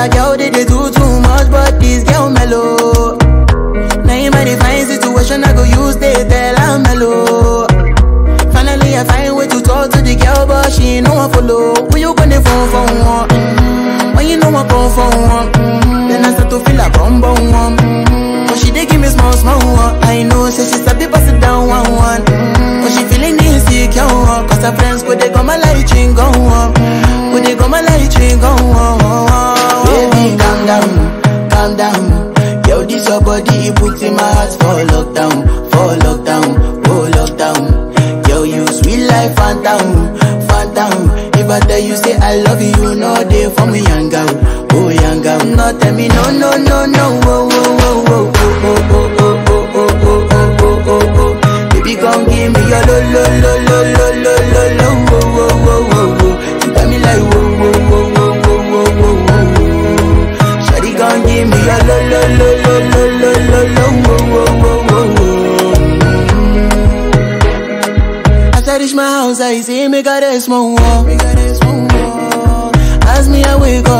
other girl they, they do too much, but this girl mellow. Now in my divine situation, I go use they tell I'm mellow. Finally, I find way to talk to the girl, but she ain't no one follow. Who you gonna phone for one? Mm-hmm. When you know I come for one, mm-hmm. then I start to feel a bum bum one. Mm-hmm. But she dey give me small small one. I know, say she sabi pass it down one one. Mm-hmm. But she feeling insecure, cause her friends go they go my light ring go on. Go they go my light ring go on. Body, put in my heart for lockdown, for lockdown, oh lockdown. Yo, you sweet life, Fanta, Fanta. If I tell you say I love you, know they for me, young girl, oh young girl. No, tell me no, no, no, no, oh, Finish my house, I see me got a rest, wall. As me, I wake up.